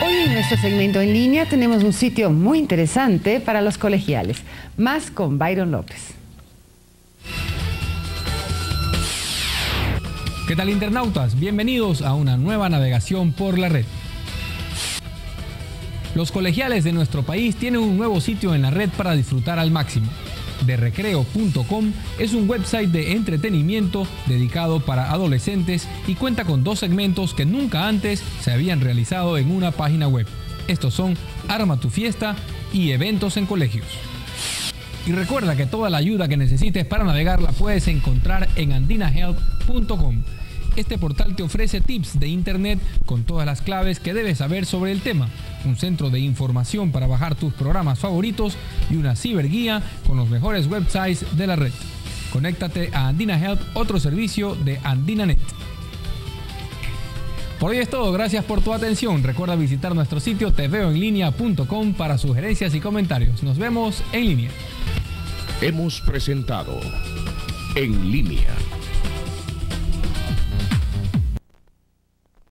Hoy en nuestro segmento en línea tenemos un sitio muy interesante para los colegiales. Más con Byron López. ¿Qué tal internautas? Bienvenidos a una nueva navegación por la red. Los colegiales de nuestro país tienen un nuevo sitio en la red para disfrutar al máximo. Derecreo.com es un website de entretenimiento dedicado para adolescentes y cuenta con dos segmentos que nunca antes se habían realizado en una página web. Estos son Arma tu fiesta y eventos en colegios. Y recuerda que toda la ayuda que necesites para navegar la puedes encontrar en andinahelp.com. Este portal te ofrece tips de Internet con todas las claves que debes saber sobre el tema, un centro de información para bajar tus programas favoritos y una ciberguía con los mejores websites de la red. Conéctate a Andina Help, otro servicio de AndinaNet. Por hoy es todo, gracias por tu atención. Recuerda visitar nuestro sitio tveoenlinea.com para sugerencias y comentarios. Nos vemos en línea. Hemos presentado En línea